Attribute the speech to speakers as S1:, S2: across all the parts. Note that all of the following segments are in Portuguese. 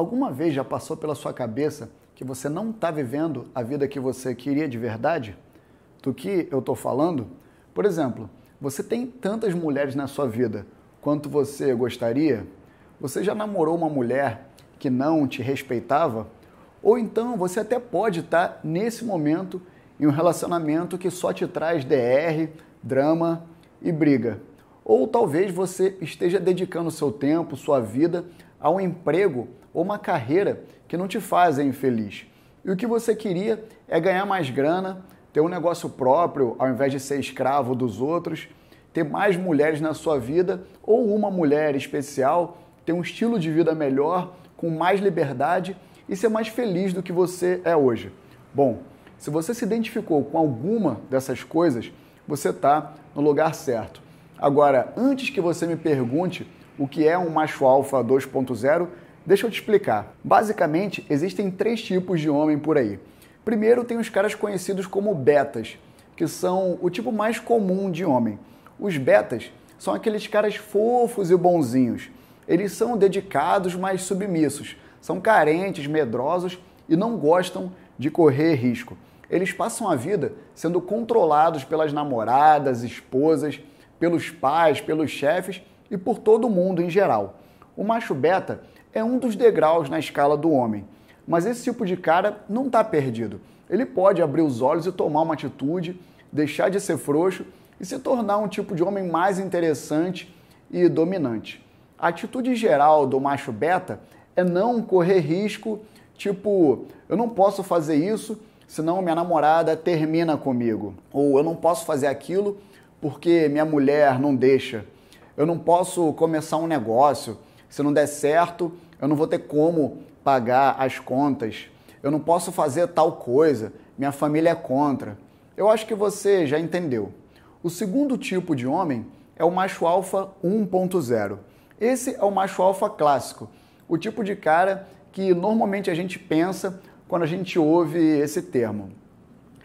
S1: Alguma vez já passou pela sua cabeça que você não está vivendo a vida que você queria de verdade? Do que eu estou falando? Por exemplo, você tem tantas mulheres na sua vida quanto você gostaria? Você já namorou uma mulher que não te respeitava? Ou então você até pode estar tá nesse momento em um relacionamento que só te traz DR, drama e briga. Ou talvez você esteja dedicando seu tempo, sua vida a um emprego ou uma carreira que não te fazem feliz. E o que você queria é ganhar mais grana, ter um negócio próprio ao invés de ser escravo dos outros, ter mais mulheres na sua vida ou uma mulher especial, ter um estilo de vida melhor, com mais liberdade e ser mais feliz do que você é hoje. Bom, se você se identificou com alguma dessas coisas, você está no lugar certo. Agora, antes que você me pergunte o que é um macho alfa 2.0, deixa eu te explicar. Basicamente, existem três tipos de homem por aí. Primeiro, tem os caras conhecidos como betas, que são o tipo mais comum de homem. Os betas são aqueles caras fofos e bonzinhos. Eles são dedicados, mas submissos. São carentes, medrosos e não gostam de correr risco. Eles passam a vida sendo controlados pelas namoradas, esposas, pelos pais, pelos chefes e por todo mundo em geral. O macho beta é um dos degraus na escala do homem, mas esse tipo de cara não está perdido. Ele pode abrir os olhos e tomar uma atitude, deixar de ser frouxo e se tornar um tipo de homem mais interessante e dominante. A atitude geral do macho beta é não correr risco, tipo, eu não posso fazer isso, senão minha namorada termina comigo. Ou eu não posso fazer aquilo porque minha mulher não deixa. Eu não posso começar um negócio, se não der certo, eu não vou ter como pagar as contas. Eu não posso fazer tal coisa, minha família é contra. Eu acho que você já entendeu. O segundo tipo de homem é o macho alfa 1.0. Esse é o macho alfa clássico, o tipo de cara que normalmente a gente pensa quando a gente ouve esse termo.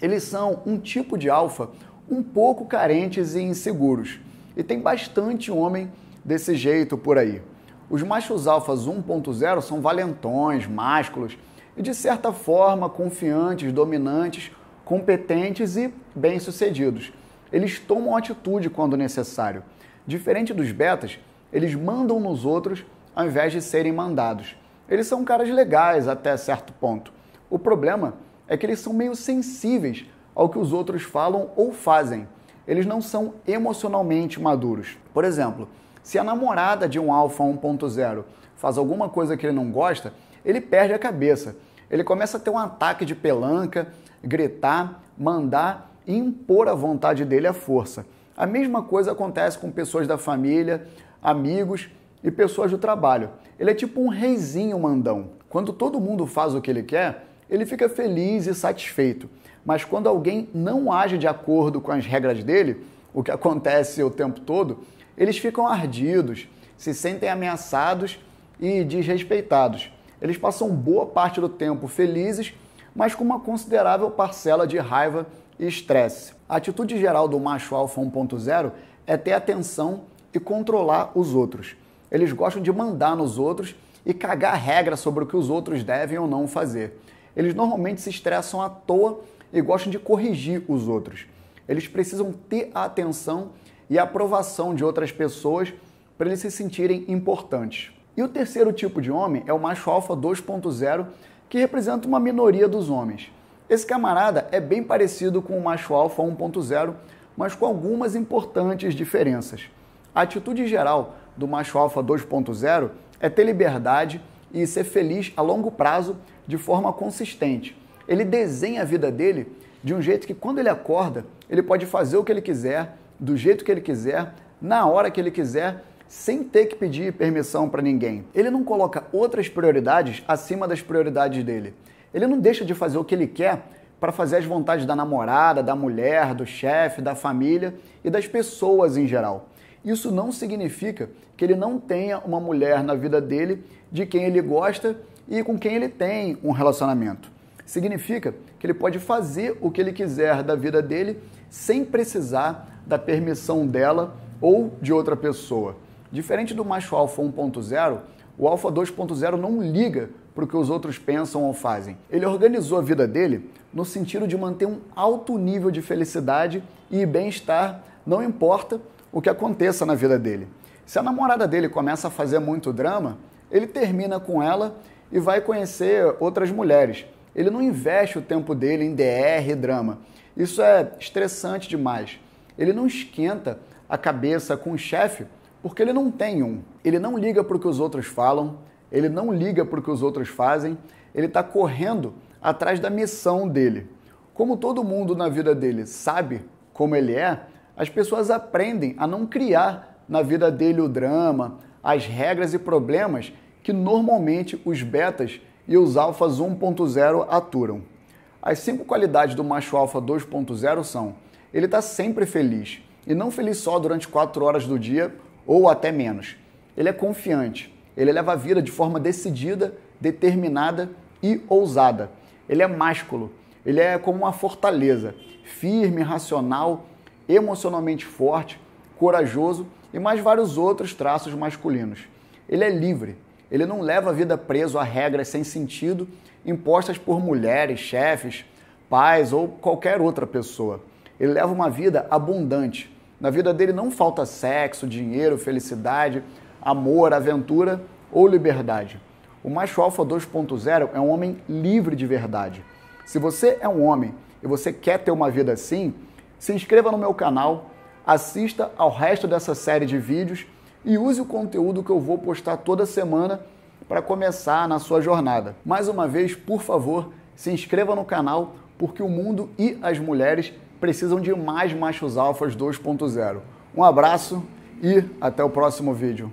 S1: Eles são um tipo de alfa um pouco carentes e inseguros. E tem bastante homem desse jeito por aí. Os machos alfas 1.0 são valentões, másculos e de certa forma confiantes, dominantes, competentes e bem-sucedidos. Eles tomam atitude quando necessário. Diferente dos betas, eles mandam nos outros ao invés de serem mandados. Eles são caras legais até certo ponto. O problema é que eles são meio sensíveis ao que os outros falam ou fazem. Eles não são emocionalmente maduros. Por exemplo, se a namorada de um alfa 1.0 faz alguma coisa que ele não gosta, ele perde a cabeça. Ele começa a ter um ataque de pelanca, gritar, mandar e impor a vontade dele à força. A mesma coisa acontece com pessoas da família, amigos e pessoas do trabalho. Ele é tipo um reizinho mandão. Quando todo mundo faz o que ele quer, ele fica feliz e satisfeito. Mas quando alguém não age de acordo com as regras dele, o que acontece o tempo todo, eles ficam ardidos, se sentem ameaçados e desrespeitados. Eles passam boa parte do tempo felizes, mas com uma considerável parcela de raiva e estresse. A atitude geral do macho alfa 1.0 é ter atenção e controlar os outros. Eles gostam de mandar nos outros e cagar regra sobre o que os outros devem ou não fazer. Eles normalmente se estressam à toa e gostam de corrigir os outros. Eles precisam ter a atenção e a aprovação de outras pessoas para eles se sentirem importantes. E o terceiro tipo de homem é o macho alfa 2.0, que representa uma minoria dos homens. Esse camarada é bem parecido com o macho alfa 1.0, mas com algumas importantes diferenças. A atitude geral do macho alfa 2.0 é ter liberdade e ser feliz a longo prazo de forma consistente. Ele desenha a vida dele de um jeito que quando ele acorda, ele pode fazer o que ele quiser, do jeito que ele quiser, na hora que ele quiser, sem ter que pedir permissão para ninguém. Ele não coloca outras prioridades acima das prioridades dele. Ele não deixa de fazer o que ele quer para fazer as vontades da namorada, da mulher, do chefe, da família e das pessoas em geral. Isso não significa que ele não tenha uma mulher na vida dele de quem ele gosta e com quem ele tem um relacionamento. Significa que ele pode fazer o que ele quiser da vida dele sem precisar da permissão dela ou de outra pessoa. Diferente do macho alfa 1.0, o alfa 2.0 não liga para o que os outros pensam ou fazem. Ele organizou a vida dele no sentido de manter um alto nível de felicidade e bem-estar, não importa o que aconteça na vida dele. Se a namorada dele começa a fazer muito drama, ele termina com ela e vai conhecer outras mulheres. Ele não investe o tempo dele em DR e drama. Isso é estressante demais. Ele não esquenta a cabeça com o chefe porque ele não tem um. Ele não liga para o que os outros falam, ele não liga para o que os outros fazem, ele está correndo atrás da missão dele. Como todo mundo na vida dele sabe como ele é, as pessoas aprendem a não criar na vida dele o drama, as regras e problemas que normalmente os betas e os alfas 1.0 aturam. As cinco qualidades do macho alfa 2.0 são: ele está sempre feliz, e não feliz só durante quatro horas do dia ou até menos. Ele é confiante, ele leva a vida de forma decidida, determinada e ousada. Ele é másculo, ele é como uma fortaleza, firme, racional, emocionalmente forte, corajoso e mais vários outros traços masculinos. Ele é livre, ele não leva a vida preso a regras sem sentido impostas por mulheres, chefes, pais ou qualquer outra pessoa. Ele leva uma vida abundante. Na vida dele não falta sexo, dinheiro, felicidade, amor, aventura ou liberdade. O macho alfa 2.0 é um homem livre de verdade. Se você é um homem e você quer ter uma vida assim, se inscreva no meu canal, assista ao resto dessa série de vídeos e use o conteúdo que eu vou postar toda semana para começar na sua jornada. Mais uma vez, por favor, se inscreva no canal porque o mundo e as mulheres precisam de mais machos alfas 2.0. Um abraço e até o próximo vídeo.